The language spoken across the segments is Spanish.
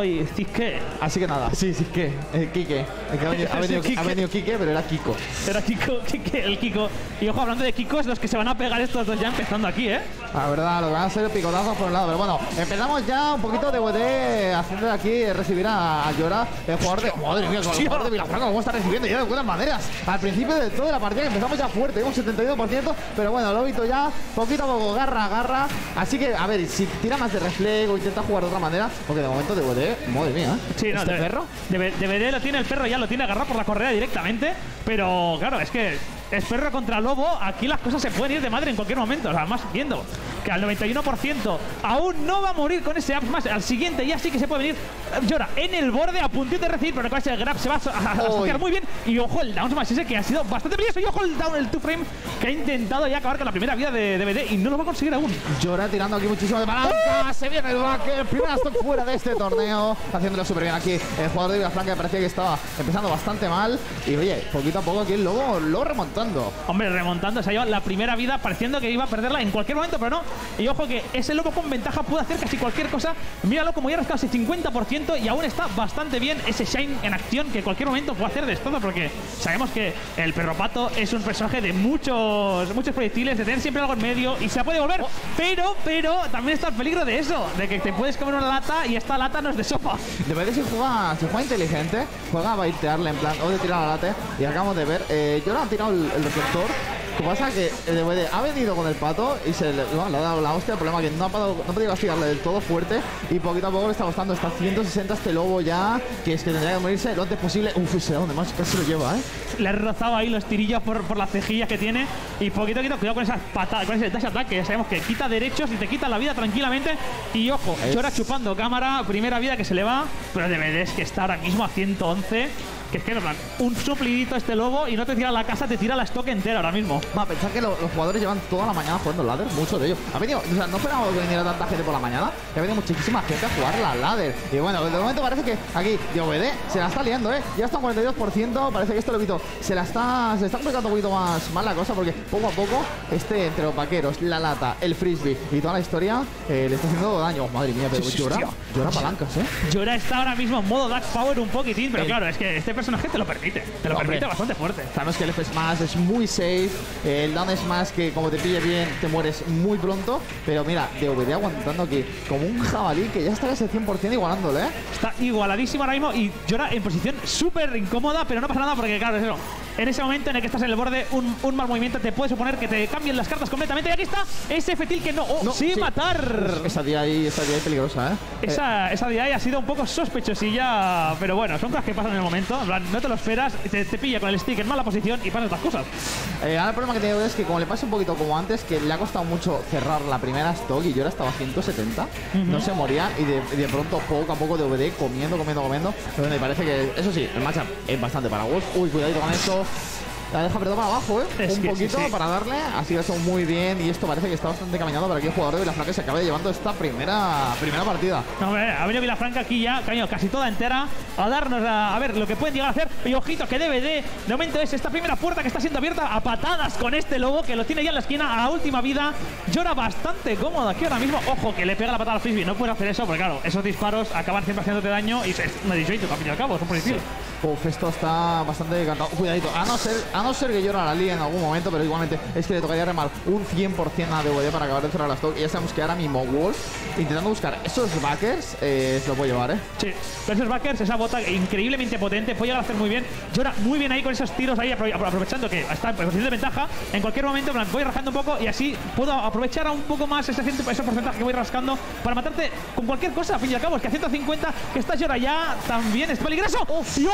y Cisque. Así que nada, sí, sí, que, eh, Quique. Es que ha venido, ha, venido, ha Quique. venido Quique, pero era Kiko. Era Kiko, Kike, el Kiko. Y ojo, hablando de Kikos, los que se van a pegar estos dos ya empezando aquí, ¿eh? La verdad, lo que van a ser picotazos por un lado. Pero bueno, empezamos ya un poquito de WD haciendo de aquí recibir a, a Llora, el jugador de. Madre mía, el jugador de Vilafranca, cómo está recibiendo ya de buenas maneras. Al principio de toda la partida empezamos ya fuerte, un 72%, pero bueno, lo he visto ya poquito a poco, garra garra. Así que, a ver, si tira más de reflejo, intenta jugar de otra manera, porque de momento de WD, madre mía. Sí, no, este de- perro. de- DVD lo tiene el perro, ya lo tiene agarrado por la correa directamente. Pero claro, es que es perro contra lobo. Aquí las cosas se pueden ir de madre en cualquier momento. O sea, Además, viendo que al 91% aún no va a morir con ese up más. Al siguiente ya sí que se puede venir. Llora en el borde a puntito de recibir, pero con ese grab se va a, aso- a- a asociar muy bien. Y ojo el down smash ese que ha sido bastante peligroso. Y ojo el down, el two frame que ha intentado ya acabar con la primera vida de DVD y no lo va a conseguir aún. Llora tirando aquí muchísimo de palanca. Se viene el back. Primera stock fuera de este torneo. Haciéndolo súper bien aquí. El jugador de Vilafranca que parecía que estaba empezando bastante mal. Y oye, poquito a poco aquí el lobo lo remontando. Hombre, remontando, se ha llevado la primera vida pareciendo que iba a perderla en cualquier momento, pero no. Y ojo que ese lobo con ventaja puede hacer casi cualquier cosa. Míralo como ya ha rascado ese 50% y aún está bastante bien ese Shine en acción que en cualquier momento puede hacer destrozo porque sabemos que el perro pato es un personaje de muchos muchos proyectiles, de tener siempre algo en medio y se la puede volver. Pero, pero también está el peligro de eso, de que te puedes comer una lata y esta lata no es de sopa. Depende si juega, si juega inteligente, juega a baitearle en plan, o de tirar la late. Y acabamos de ver, eh, Llora ha tirado el, el reflector. Lo que pasa es que el DVD ha venido con el pato y se le, bueno, le ha dado la hostia. El problema es que no ha, podido- no ha podido castigarle del todo fuerte y poquito a poco le está costando. Está 160 este lobo ya, que es que tendría que morirse lo antes posible. Uf, ese donde más casi lo lleva, ¿eh? Le ha rozado ahí los tirillos por, por las cejillas que tiene. Y poquito a poquito, cuidado con esas patadas, con ese dash attack que ya sabemos que quita derechos y te quita la vida tranquilamente. Y ojo, Es- Chora chupando cámara, primera vida que se le va. Pero verdad es que está ahora mismo a 111. Que es que, en plan, un suplidito este lobo y no te tira la casa, te tira la stock entera ahora mismo. Va a pensar que lo- los jugadores llevan toda la mañana jugando ladder, muchos de ellos. Ha venido, o sea, no esperábamos que viniera tanta gente por la mañana, que ha venido muchísima gente a jugar la ladder. Y bueno, de momento parece que aquí DOVD se la está liando, ¿eh? Ya está un 42%, parece que este lobito se la está, se está complicando un poquito más, más la cosa, porque poco a poco, este entre los vaqueros, la lata, el frisbee y toda la historia, eh, le está haciendo daño. Madre mía, pero llora, llora palancas, ¿eh? Chora está ahora mismo en modo Dark Power un poquitín, pero El- claro, es que este personaje te lo permite. Te lo Hombre. permite bastante fuerte. Sabemos que el F Smash es muy safe, eh, el down Smash que como te pille bien te mueres muy pronto, pero mira, DVD aguantando aquí como un jabalí que ya está casi 100% igualándole, ¿eh? Está igualadísimo ahora mismo y Llora en posición súper incómoda, pero no pasa nada porque, claro, es eso. En ese momento en el que estás en el borde, un, un mal movimiento te puede suponer que te cambien las cartas completamente. Y aquí está ese fetil que no. ¡Oh, No, sí, sí. matar! Esa día ahí, esa día ahí peligrosa, ¿eh? Esa, esa DI ha sido un poco sospechosilla, pero bueno, son cosas que pasan en el momento. No te lo esperas, te, te pilla con el stick en mala posición y pasan estas cosas. Eh, ahora el problema que tiene es que como le pasa un poquito como antes, que le ha costado mucho cerrar la primera stock y yo ahora estaba a 170, no se moría y de, de pronto poco a poco DVD comiendo, comiendo, comiendo. Pero y parece que, eso sí, el matchup es bastante para Wolf. Uy, cuidadito con La deja para abajo, ¿eh? Es un que poquito sí. para darle. Así que eso muy bien. Y esto parece que está bastante caminando para que el jugador de Vilafranca se acabe llevando esta primera, primera partida. No, hombre, ha venido Vilafranca aquí ya, caño, casi toda entera, a darnos a, a ver lo que pueden llegar a hacer. Y ojito, que DVD, de momento es esta primera puerta que está siendo abierta a patadas con este lobo que lo tiene ya en la esquina a última vida. Llora bastante cómodo aquí ahora mismo. Ojo, que le pega la patada al frisbee. No puede hacer eso porque, claro, esos disparos acaban siempre haciéndote daño y es una disjoint, al fin y al cabo, es un proyectil. Uf, esto está bastante cantado. Cuidadito, a no ser, a no ser que llora la liga en algún momento, pero igualmente es que le tocaría remar un 100% a DVD para acabar de cerrar la stock. Y ya sabemos que ahora mismo Wolf, intentando buscar esos backers, eh, se lo puede llevar, ¿eh? Sí, pero esos backers, esa bota increíblemente potente, puede llegar a hacer muy bien. Llora muy bien ahí con esos tiros ahí, apro- aprovechando que está en posición de ventaja. En cualquier momento, voy rajando un poco y así puedo aprovechar un poco más ese, ciento- ese porcentaje que voy rascando para matarte con cualquier cosa. Al fin y al cabo, es que a 150, que esta Llora ya también es peligroso. Y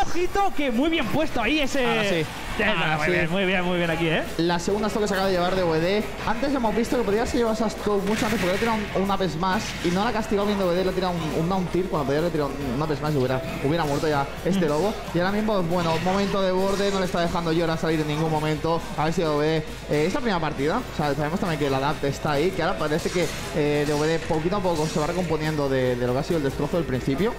que muy bien puesto ahí ese. Ahora sí. Eh, Ahora muy sí. bien, muy bien, muy bien aquí, ¿eh? La segunda stock que se acaba de llevar de DVD. Antes hemos visto que podría haberse llevado esa stock mucho antes porque le ha tirado un, una vez más y no la ha castigado bien DVD, le ha tirado un, un down tier cuando podría haberle tirado una vez más y hubiera, hubiera muerto ya este lobo. Y ahora mismo, bueno, momento de borde, no le está dejando llorar salir en ningún momento. A ver si DVD. Eh, esta primera partida, o sea, sabemos también que la DAP está ahí, que ahora parece que eh, DVD poquito a poco se va recomponiendo de, de lo que ha sido el destrozo del principio.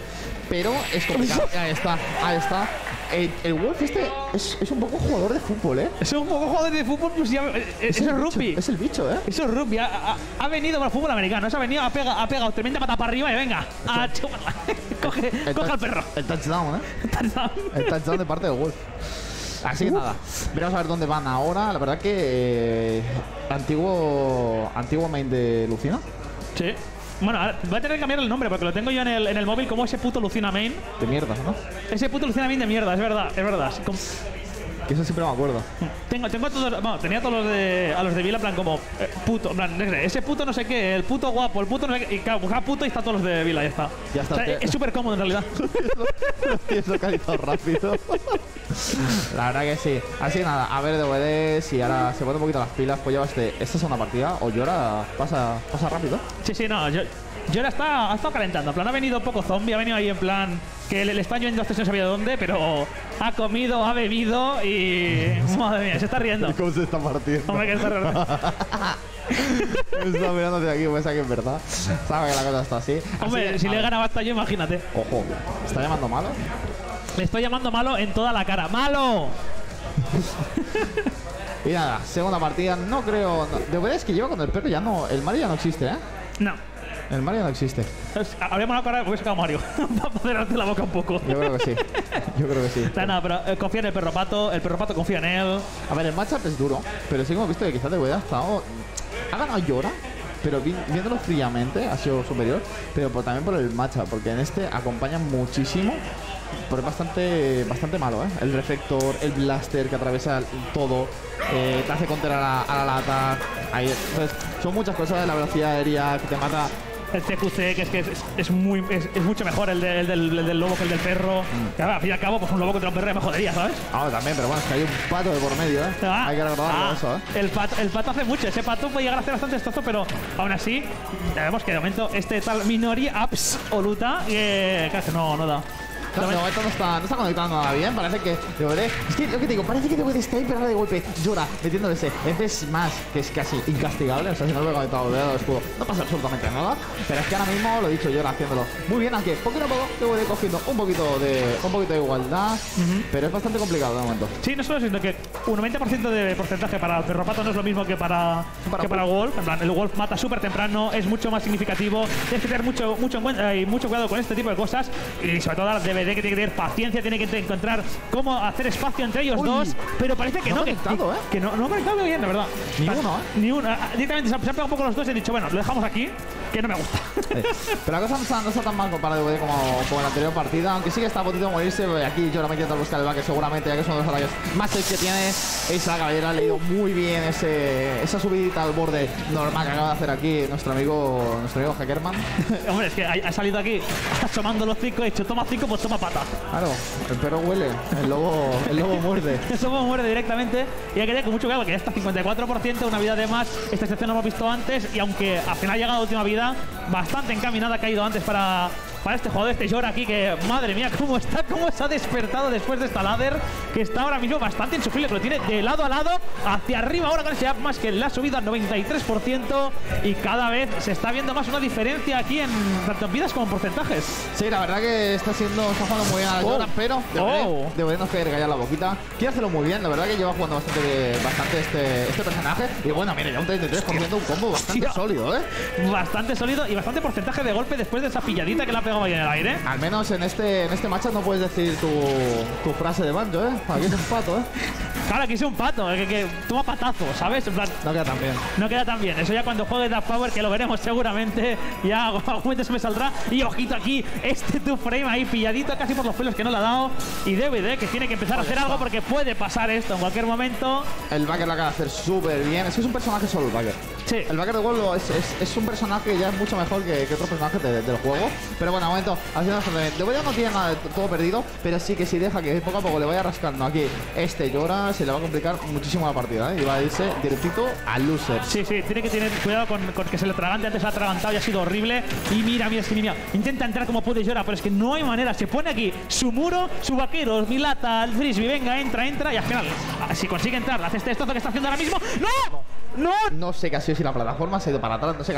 Pero es complicado. ahí está, ahí está. El, el Wolf este es, es un poco jugador de fútbol, ¿eh? Es un poco jugador de fútbol, pues ya. eh, eh, Eso el es bicho, rugby. Es el bicho, ¿eh? Eso es rugby. Ha, ha- ha venido para el fútbol americano. Eso ha venido, ha pegado, ha pegado tremenda pata para arriba y venga, a chuparla. coge, el coge al perro. El touchdown, ¿eh? Touchdown. El touchdown de parte de Wolf. Así que nada, veremos a ver dónde van ahora. La verdad que eh, antiguo antiguo main de Lucina, Sí. Bueno, ahora voy a tener que cambiar el nombre porque lo tengo yo en el, en el móvil como ese puto Lucina Main. de mierda, ¿no? Ese puto Lucina Main de mierda, es verdad, es verdad. Como- Que eso siempre me acuerdo. Tengo, tengo todos, bueno, tenía todos los de, a los de Vila, en plan como eh, puto, en plan, ese puto no sé qué, el puto guapo, el puto no sé qué, y claro, buscaba puto y está todos los de Vila, ya está. Ya está, O sea, te- es súper cómodo en realidad. Tienes localizado rápido. La verdad que sí. Así que nada, a ver DVD, si ahora se pone un poquito las pilas, pues llevas de esta es una partida o llora, pasa, pasa rápido. Sí, sí, no, yo, yo ahora está, ha estado calentando. En plan, ha venido un poco zombie, ha venido ahí en plan que le, le está yendo hasta no sabía dónde, pero ha comido, ha bebido y. Madre mía, se está riendo. ¿Cómo se está partiendo? Hombre, que está riendo. Me está mirando de aquí, piensa que es verdad. Sabe que la cosa está así. Así Hombre, que, si le ver. gana basta yo, imagínate. Ojo, ¿está llamando malo? Le estoy llamando malo en toda la cara. ¡Malo! Y nada, segunda partida, no creo. No, de verdad es que lleva con el perro ya no. El Mario ya no existe, ¿eh? No. El Mario no existe. Habríamos ahora porque he sacado a Mario. Para poder darte la boca un poco. Yo creo que sí. Yo creo que sí. Nada, nada, pero eh, confía en el perro pato, el perro pato confía en él. A ver, el matchup es duro, pero sí que hemos visto que quizás de verdad ha estado. Ha ganado Llora, pero vi- viéndolo fríamente ha sido superior, pero por- también por el matchup, porque en este acompaña muchísimo. Pero es bastante, bastante malo, ¿eh? El reflector, el blaster que atraviesa todo, eh, te hace counter a la, a la lata. Ahí, entonces, son muchas cosas, la velocidad aérea que te mata. El TQC, que es que es, es muy, es, es mucho mejor el, de- el del, el del lobo que el del perro. Mm. Que, al fin y al cabo, pues un lobo contra un perro ya me jodería, ¿sabes? Ahora también, pero bueno, es que hay un pato de por medio, ¿eh? Ah, hay que recordarlo ah, eso, ¿eh? El pato, el pato hace mucho. Ese pato puede llegar a hacer bastante estozo, pero aún así, ya vemos que de momento este tal Minori absoluta, que claro, que no, no da. De De momento- momento no está, no está conectando nada bien, parece que DVD. Es que lo que te digo, parece que DVD está ahí, pero ahora de golpe llora, metiéndole ese F más, que es casi incastigable. O sea, si no lo he conectado escudo, no pasa absolutamente nada. Pero es que ahora mismo lo he dicho, llora haciéndolo muy bien, aunque poquito a poco DVD cogiendo un poquito de, un poquito de igualdad, pero es bastante complicado de momento. Sí, no solo, sino que un 90% de porcentaje para el perro pato no es lo mismo que para, Para que para Wolf. En plan, el Wolf mata súper temprano, es mucho más significativo. Tienes que tener mucho, mucho, eh, mucho cuidado con este tipo de cosas. Y sobre todo que tiene que tener paciencia, tiene que encontrar cómo hacer espacio entre ellos Uy, dos. Pero parece que no no, ha que, conectado, ¿eh? que no, no ha conectado bien, de verdad. Ni sea, uno, ¿eh? Ni uno. Ah, Directamente se han, han pegado un poco los dos y he dicho, bueno, lo dejamos aquí, que no me gusta. Eh, Pero la cosa no está, no está tan mal comparado como, como en la anterior partida, aunque sí que está a de morirse. Aquí yo me intento buscar el back seguramente, ya que es uno de los ataques más que tiene. Esa caballera ha leído muy bien ese, esa subidita al borde normal que acaba de hacer aquí nuestro amigo, nuestro amigo Hackerman. Hombre, es que ha, ha salido aquí asomando los cinco, he dicho, toma cinco, pues toma pata. Claro, el perro huele, el lobo, el lobo muerde. Eso muere directamente y hay que tener con mucho cuidado que ya está 54%, una vida de más. Esta excepción no hemos visto antes y aunque al final ha llegado la última vida, bastante encaminada ha caído antes para, para este jugador, este Jor aquí, que madre mía, cómo está, cómo se ha despertado después de esta ladder, que está ahora mismo bastante insufrible, que lo tiene de lado a lado, hacia arriba ahora con ese up más que le ha subido al 93% y cada vez se está viendo más una diferencia aquí en tanto en vidas como en porcentajes. Sí, la verdad que está siendo, está jugando muy bien a la Oh. Jordan, pero deberíamos caer callar la boquita. Quiere hacerlo muy bien, la verdad que lleva jugando bastante, bastante este, este personaje. Y bueno, mire, ya un 33 cogiendo un combo bastante Hostia. sólido, ¿eh? Bastante sólido y bastante porcentaje de golpe después de esa pilladita que le ha pegado ahí en el aire. Al menos en este, en este matchup no puedes decir tu, tu frase de banjo, ¿eh? Aquí es un pato, ¿eh? Claro, aquí es un pato, eh, que, que toma patazo, ¿sabes? En plan, No queda tan bien. no queda tan bien. Eso ya cuando juegue Dark Power, que lo veremos seguramente, ya algún se me saldrá. Y ojito aquí, este two frame ahí pilladito casi por los pelos que no le ha dado. Y DVD que tiene que empezar a hacer algo porque puede pasar esto en cualquier momento. El Backer lo acaba de hacer súper bien. Es que es un personaje solo el Backer. Sí. El Backer de Wolf es, es, es un personaje que ya es mucho mejor que, que otros personajes de- del juego. Pero bueno, haciendo bastante bien. De no tiene nada de todo perdido, pero sí que si deja que poco a poco le vaya rascando aquí este llora, se le va a complicar muchísimo la partida. ¿eh? Y va a irse directito al loser. Sí, sí, tiene que tener cuidado con, con que se le atragante. Antes se ha atragantado y ha sido horrible. Y mira, mira, es que mira, intenta entrar como puede llorar, pero es que no hay manera. Se pone aquí su muro, su vaquero, mi lata, el frisbee, venga, entra, entra. Y al final, ah, si consigue entrar, hace este estozo que está haciendo ahora mismo. ¡No! ¡No! No sé qué ha sido si la plataforma se ha ido para atrás, no sé qué ha